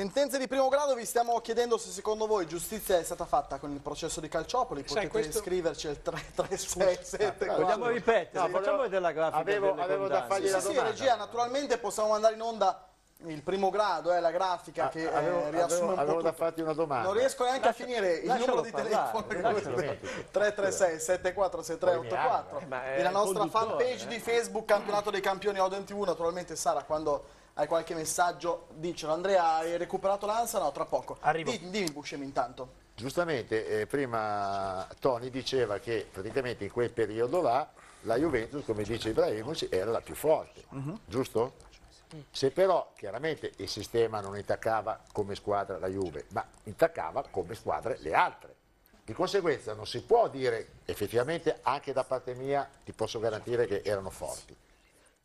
Sentenze di primo grado, vi stiamo chiedendo se secondo voi giustizia è stata fatta con il processo di Calciopoli, Sai, potete questo- scriverci al 3367. Vogliamo ripetere? No, Facciamo vedere la grafica avevo- delle avevo da fargli Sì, la sì, sì, domanda. regia, naturalmente possiamo mandare in onda il primo grado, eh, la grafica che eh, Ah, avevo, riassume avevo- un po' avevo da farti una domanda. Non riesco neanche Lascia- a finire il numero di parlare, telefono lascialo 336 74 6384 Eh, ma è e la nostra fanpage eh. di Facebook Campionato dei Campioni Oden TV naturalmente Sara quando hai qualche messaggio dicelo Andrea hai recuperato l'ansia? No tra poco Arrivo. Di- dimmi Buscemi intanto Giustamente, eh, prima Tony diceva che praticamente in quel periodo là la Juventus, come dice Ibrahimovic, era la più forte, Mhm. giusto? Se però chiaramente il sistema non intaccava come squadra la Juve, ma intaccava come squadre le altre. Di conseguenza non si può dire effettivamente anche da parte mia ti posso garantire che erano forti.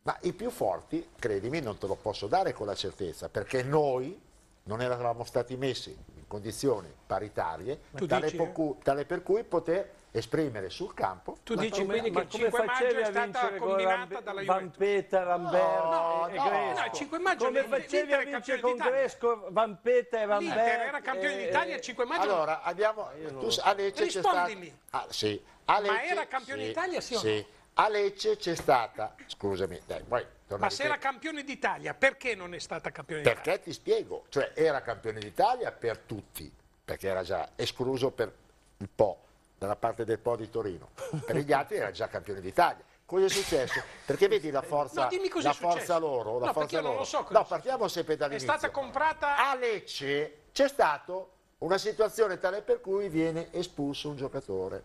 Ma i più forti, credimi, non te lo posso dare con la certezza, perché noi non eravamo stati messi in condizioni paritarie tale, dici, per eh? cui, tale per cui poter esprimere sul campo Tu Ma dici come- quindi ma che il come 5 maggio è stata combinata dalla Juventus? Vampeta, Rambert No, e no, Gresco? no, il 5 maggio Come facevi è a vincere campione con. Gresco, Vampeta e Rambert? L'Inter era campione e- d'Italia il 5 maggio. Allora, abbiamo, tu, a Lecce c'è. Rispondimi. Ah, sì, a Lecce- era campione d'Italia, sì o no? Sì, a Lecce c'è stata... Scusami, dai, poi... Ma se era campione d'Italia, perché non è stata campione d'Italia? Perché ti spiego, cioè era campione d'Italia per tutti, perché era già escluso per il Po, dalla parte del Po di Torino, per gli altri era già campione d'Italia. Cosa è successo? Perché vedi la forza, No, la è forza loro? La No, forza io non loro. lo so no, è partiamo sempre È dall'inizio. stata comprata... A Lecce c'è stata una situazione tale per cui viene espulso un giocatore.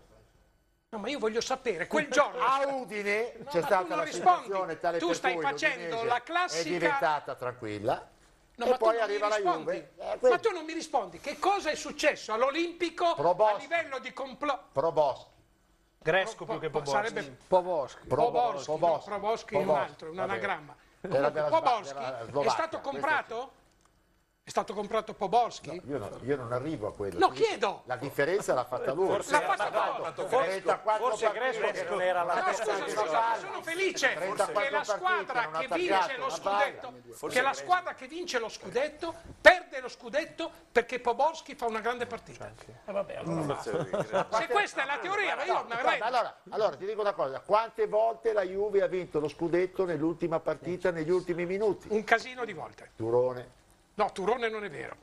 No, ma io voglio sapere, quel giorno... A Udine No, c'è stata rispondi. situazione tale Tu per stai cui facendo la classica- è diventata tranquilla No, e ma tu poi non mi arriva la rispondi. Juve. Eh, ma tu non mi rispondi. Che cosa è successo all'Olimpico a livello di complotto? Proboschi. Gresco più che Poboschi. Sarebbe Proboschi. Poborski, no, Proboschi. Proboschi è un Proboschi, altro, è un vabbè. anagramma. Era Comunque, della Sva- Poborski della è Slovacchia, stato questo comprato? È stato comprato Poborski? Io, no- io non arrivo a quello. No, Ti- chiedo. La differenza l'ha fatta lui. Forse L'ha Poborski. 34 forse. Gresco non era la No, testa scusa, di scusa, Gresco. sono felice 34 che la squadra che non vince lo scudetto, che la squadra che vince lo scudetto perde lo scudetto perché Poborski fa una grande partita. Eh, vabbè, allora basta. Se questa è la teoria, ma io No, guarda, arrendo. allora, allora, ti dico una cosa, quante volte la Juve ha vinto lo scudetto nell'ultima partita, negli ultimi minuti? Un casino di volte. Turone. No, Turone non è vero.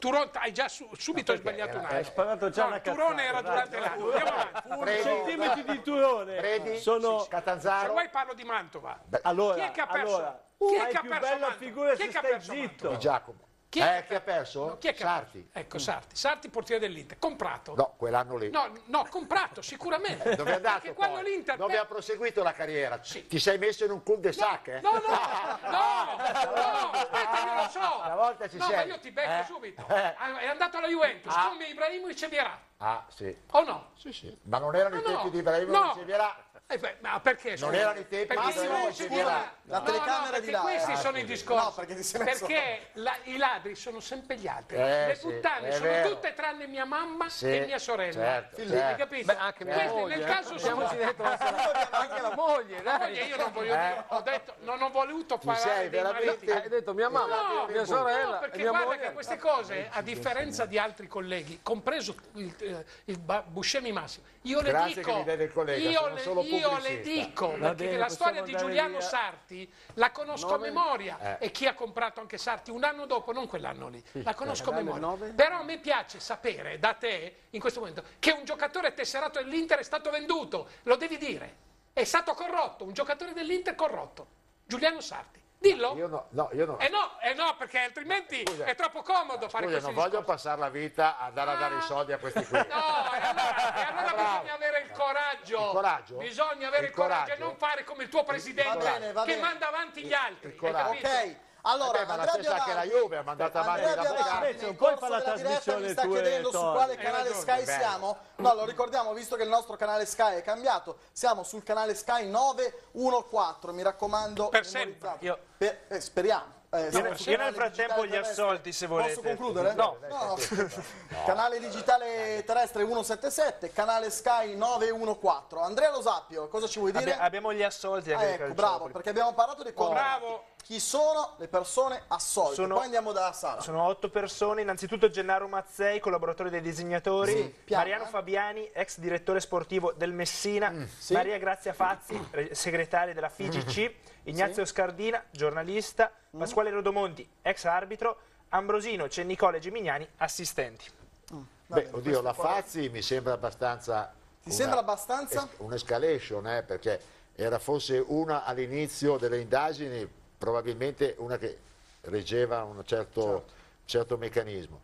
Turone, hai già su- subito sbagliato un anno. Hai sparato già No, una cazzata. Turone era durante l'anno. Andiamo avanti. Predi, Centimetri di turone Predi, sono... Se Catanzaro. vuoi parlo di Mantova. Allora, Chi è che ha perso? allora, Chi è che ha più perso bella Mantova? figura Chi è se che ha perso. Di Giacomo. Chi è eh, chi ha perso? No, chi è Sarti. Ecco, Sarti. Sarti, portiere dell'Inter. Comprato. No, quell'anno lì. No, no, comprato, sicuramente. Dove è andato Perché quando l'Inter... Dove ha proseguito la carriera? Sì. Ti sei messo in un cul de sac, eh? No, no, no, no, aspetta, io lo so. Una volta ci no, sei. ma io ti becco Eh, subito. eh. Ah, È andato alla Juventus Ah. come Ibrahimovic e Vierà. Ah, sì. O no? Sì, sì. Ma non erano i No, no. tempi di Ibrahimovic No. e Vierà? Eh beh, ma perché? Non erano i tempi Perché e Vierà. La no, telecamera no, di perché là, questi eh. sono i discorsi. No, perché Perché la- i ladri sono sempre gli altri. Eh, Le puttane sono vero. tutte tranne mia mamma Sì, e mia sorella. certo, Hai certo. capito? Beh, anche mia Questi moglie, nel eh. caso sono Abbiamoci detto anche la moglie, Ma dai. io non voglio dire, ho detto, non ho voluto parlare dei mariti. Hai detto mia mamma, No, mia no, sorella, perché e mia guarda moglie. che queste cose, a differenza di altri colleghi, compreso il, eh, Buscemi Massimo, io le Grazie dico, che mi vede il collega, io, sono le, solo io le dico, Va perché bene, la storia di Giuliano via. Sarti la conosco a Nove? memoria Eh. e chi ha comprato anche Sarti un anno dopo, non quell'anno lì, la conosco a memoria. nove? Però a me piace sapere da te, in questo momento, che un giocatore tesserato dell'Inter è stato venduto, lo devi dire, è stato corrotto, un giocatore dell'Inter corrotto, Giuliano Sarti. Dillo. Io no, no, io no. Eh no, eh no, perché altrimenti Scusa. è troppo comodo fare Scusa, non voglio discorsi. passare la vita a andare a dare i soldi a questi qui. No, e allora, e allora bisogna avere il coraggio. Il coraggio? Bisogna avere il, Il coraggio, coraggio? e non fare come il tuo presidente Va bene, va che bene. manda avanti gli altri. il coraggio. Ok, allora Vabbè, ma la Andrea stessa che la Juve ha mandato avanti Andrea la nel fare la trasmissione mi sta chiedendo su quale canale. Sky siamo. No, lo ricordiamo, visto che il nostro canale Sky è cambiato, siamo sul canale Sky 914, mi raccomando. Per sempre. Io- Per- eh, speriamo. Eh, siamo Io nel frattempo gli assolti, se volete. Posso concludere? No. No. canale digitale terrestre 177, canale Sky 914. Andrea Lo Sappio, cosa ci vuoi dire? Abbia- abbiamo gli assolti Ah, di ecco, bravo, perché abbiamo parlato dei corpi. Bravo. Chi sono le persone assolte. Sono- Poi andiamo da Sara. Sono otto persone, innanzitutto Gennaro Mazzei, collaboratore dei disegnatori, Sì, piano, Mariano eh. Fabiani, ex direttore sportivo del Messina, sì. Maria Grazia Fazzi, re- segretaria della FIGC, Ignazio Scardina, giornalista, Pasquale Rodomonti, ex arbitro, Ambrosino, Cennicole e Gimignani, assistenti. Beh, oddio, la Fazzi mi sembra abbastanza... Ti sembra abbastanza? es- Un'escalation, eh, perché era forse una all'inizio delle indagini, probabilmente una che reggeva un certo, certo meccanismo.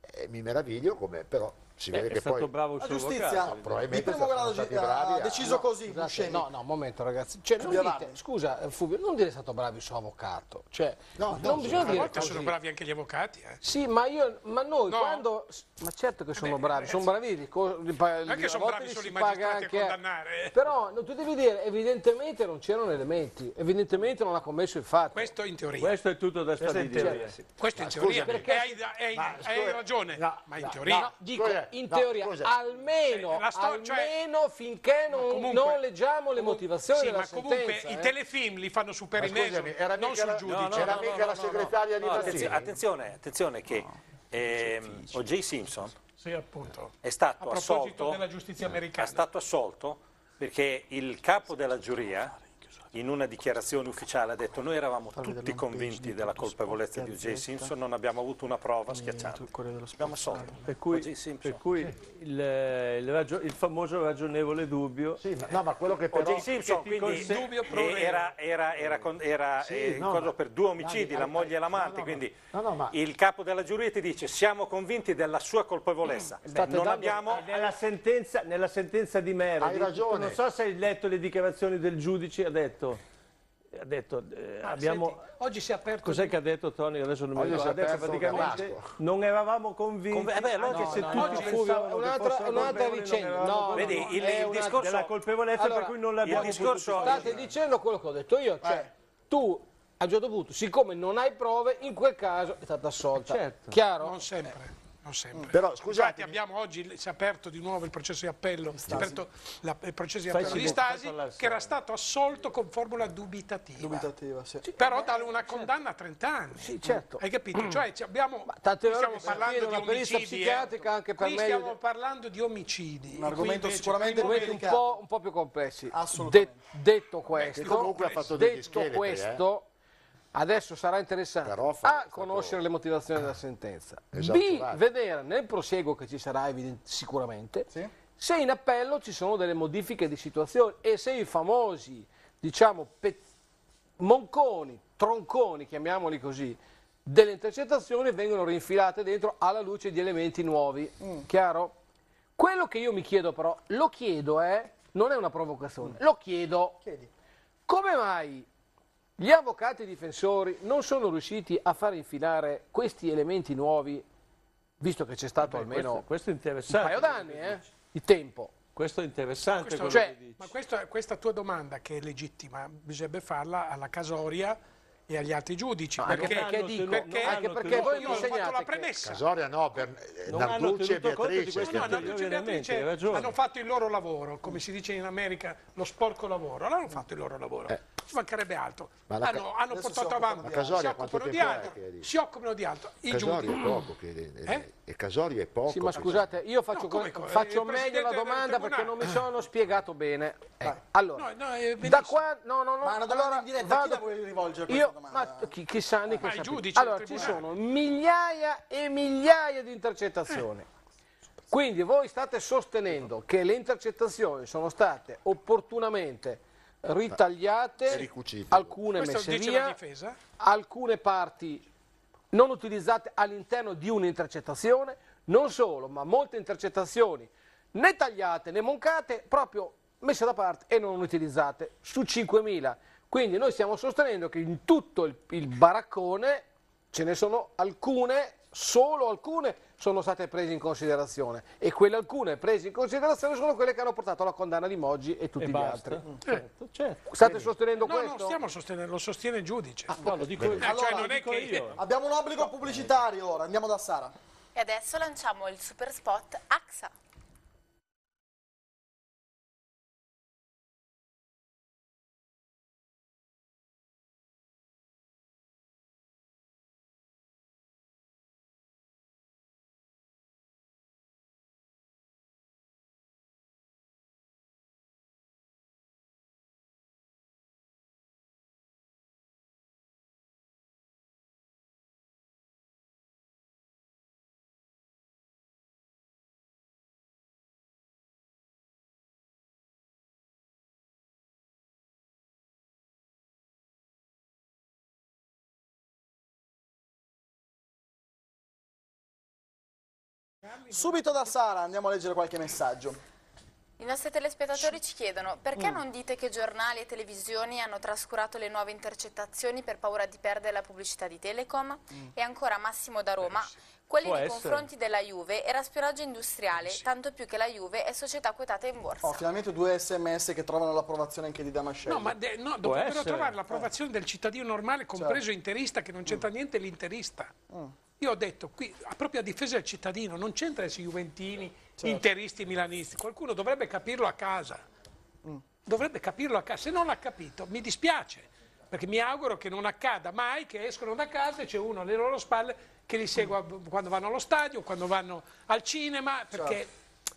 E mi meraviglio come però si vede Eh, È che stato poi... bravo il La suo giustizia avvocato. di primo grado ha bravi a- deciso così, Scusate, Buscemi. no, no, un momento ragazzi. Cioè, non dite, scusa, eh, Fulvio, non dire è stato bravo il suo avvocato. Cioè, No, no, non bisogna A dire volte così. sono bravi anche gli avvocati. eh. Sì, ma io, ma noi No. quando, ma certo che sono beh, bravi, eh, sono bravi, di co- di pa- Non è che a sono bravi solo i magistrati a anche- condannare, eh. Però no, tu devi dire, evidentemente non c'erano elementi, evidentemente non ha commesso il fatto. Questo in teoria. Questo è tutto da stabilire. Questo in teoria. perché- hai, ragione, no, ma in no, teoria... No, dico, In no, teoria, scusa. almeno, Eh, cioè- almeno finché non, Comunque- non leggiamo le motivazioni Sì, della ma comunque sentenza. i eh. telefilm li fanno su per Ma i mesi, scusami, era non sul la- giudice. era mica la segretaria di Mazzini? attenzio- attenzione, attenzione che ehm, O.J. Simpson Sì, appunto. è stato assolto, della giustizia è stato assolto perché il capo della giuria in una dichiarazione ufficiale ha detto noi eravamo tutti convinti della colpevolezza di O.J. Simpson, non abbiamo avuto una prova schiacciante. Abbiamo assolto. Per cui, per cui il, il ragio- il famoso ragionevole dubbio Sì, ma- no, ma quello che però... O.J. Simpson quindi conse- Dubbio eh, pro era, era, era, con- era, Sì, eh, no, cosa ma- per due omicidi, Dai, la dai, moglie e l'amante, no, no, quindi no, no, ma- il capo della giuria ti dice siamo convinti della sua colpevolezza, State non dando- abbiamo... nella sentenza, nella sentenza di ragione. non so se hai letto le dichiarazioni del giudice, ha detto, ha detto eh, Ah, abbiamo... senti, oggi si è aperto... Cos'è che ha detto Tony? Adesso non mi ricordo. Adesso praticamente non eravamo convinti Conv- eh beh, allora anche no, se no, tutti no, che un'altra, un'altra vicenda. No, no. Vedi, il- è il una- discorso- della colpevolezza Allora, per cui non l'abbiamo il discorso- State dicendo quello che ho detto io, cioè tu a un certo punto, siccome non hai prove, in quel caso è stata assolta. Certo. Chiaro? Non sempre. Non sempre. Però, Infatti abbiamo oggi si è aperto di nuovo il processo di appello, si è aperto la- il processo di appello di Stasi che era stato assolto con formula dubitativa. Dubitativa, sì. Però da una condanna a 30 anni. Sì, certo. Hai capito? Cioè ci abbiamo stiamo parlando di omicidi. psichiatrica eh. anche per Qui stiamo de- parlando di omicidi. Un argomento invece sicuramente un po', un po' più complessi. Assolutamente. De- detto questo, che comunque ha fatto degli detto scheletri, questo adesso sarà interessante A. conoscere le motivazioni della sentenza, B. Esagerato. vedere nel prosieguo che ci sarà sicuramente Sì. se in appello ci sono delle modifiche di situazione e se i famosi, diciamo, monconi, tronconi, chiamiamoli così, delle intercettazioni vengono rinfilate dentro alla luce di elementi nuovi. Chiaro? Quello che io mi chiedo però, lo chiedo, eh, non è una provocazione, lo chiedo. Chiedi. Come mai gli avvocati difensori non sono riusciti a far infilare questi elementi nuovi, visto che c'è stato almeno questo, questo è un interessante. paio d'anni eh, di tempo? Questo è interessante Questo- quello cioè, che dici. Ma questa, questa tua domanda, che è legittima, bisognerebbe farla alla Casoria e agli altri giudici. Anche perché, perché dico, perché- anche perché voi mi io ho fatto la insegnate che premessa. Casoria no, per eh, Narducci e Beatrice. questo No, no, Luci e Beatrice hanno fatto il loro lavoro, come si dice in America, lo sporco lavoro. Allora hanno fatto il loro lavoro. Ci mancherebbe altro. Ca- hanno hanno portato avanti, si occupano di altro. Si occupano di altro. I Casoria giudici. è poco. Che, Eh? E Casoria è poco. Sì, Ma scusate, io faccio, No, come- come- faccio meglio la domanda perché non mi sono spiegato bene. Eh, allora, No, no, da qua, no, no, no. Ma una domanda allora, in diretta, a chi vado- la vuoi rivolgere questa Io, domanda? ma chi, chi sa che Ah, giudici Allora, ci sono migliaia e migliaia di intercettazioni. Quindi voi state sostenendo che le intercettazioni sono state opportunamente ritagliate, alcune Questo messe via, difesa. alcune parti non utilizzate all'interno di un'intercettazione, non solo, ma molte intercettazioni né tagliate né moncate, proprio messe da parte e non utilizzate su 5.000. Quindi noi stiamo sostenendo che in tutto il, il baraccone ce ne sono alcune, solo alcune sono state prese in considerazione e quelle alcune prese in considerazione sono quelle che hanno portato alla condanna di Moggi e tutti E gli basta. altri. Certo, certo. State sostenendo No, questo? no, stiamo sostenendo, lo sostiene il giudice. No, lo dico, Eh, cioè, Allora, non è dico che io. Abbiamo un obbligo pubblicitario ora, andiamo da Sara. E adesso lanciamo il super spot AXA. Subito da Sara andiamo a leggere qualche messaggio. I nostri telespettatori ci chiedono perché non dite che giornali e televisioni hanno trascurato le nuove intercettazioni per paura di perdere la pubblicità di Telecom? E ancora Massimo da Roma, quelli Può nei essere. confronti della Juve era spionaggio industriale, tanto più che la Juve è società quotata in borsa. Oh, finalmente due sms che trovano l'approvazione anche di Damascelli. No, ma de- no, dovrebbero trovare l'approvazione del cittadino normale, compreso interista, che non c'entra niente l'interista. Io ho detto, qui, a proprio a difesa del cittadino, non c'entra se juventini, interisti, milanisti. Qualcuno dovrebbe capirlo a casa. Dovrebbe capirlo a casa. Se non l'ha capito, mi dispiace, perché mi auguro che non accada mai che escono da casa e c'è uno alle loro spalle che li segua quando vanno allo stadio, quando vanno al cinema, perché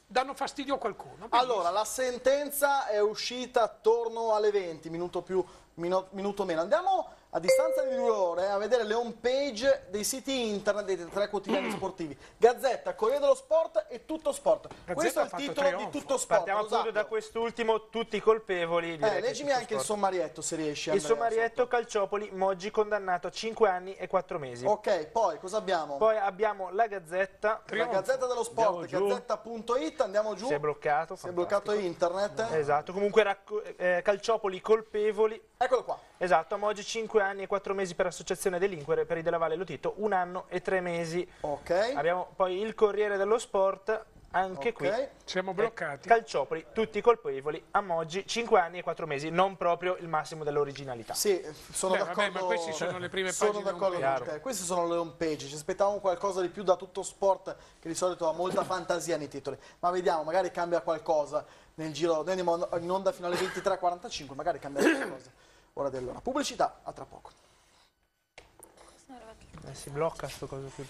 danno fastidio a qualcuno. Allora, la sentenza è uscita attorno alle 20, minuto più, minuto meno. Andiamo a distanza di due ore a vedere le home page dei siti internet dei tre quotidiani sportivi. Gazzetta, Corriere dello Sport e Tutto Sport. Questo è il titolo di trionfo. Tutto Sport. Partiamo esatto. proprio da quest'ultimo, tutti colpevoli. Eh, leggimi anche il sport. sommarietto se riesci. Il sommarietto Calciopoli, Moggi condannato a 5 anni e 4 mesi. Ok, poi cosa abbiamo? Poi abbiamo la Gazzetta, la Gazzetta dello Sport, gazzetta.it, andiamo giù. si è bloccato. Si è bloccato internet. Esatto, comunque eh, Calciopoli colpevoli. Eccolo qua. Esatto, a Moggi 5 anni e 4 mesi per associazione a delinquere, per i della Valle Lotito 1 anno e 3 mesi. Ok. Abbiamo poi il Corriere dello Sport, anche Ok. qui. Siamo bloccati. Calciopoli, tutti colpevoli, a Moggi 5 anni e 4 mesi, non proprio il massimo dell'originalità. Sì, sono d'accordo. ma queste sono le prime sono pagine d'accordo home con te. Queste sono le home page. Ci aspettavamo qualcosa di più da tutto sport, che di solito ha molta fantasia nei titoli. Ma vediamo, magari cambia qualcosa nel giro. Noi andiamo in onda fino alle 23.45, magari cambia qualcosa. Ora dell'ora. Pubblicità, a tra poco. Eh, si blocca sto coso qui.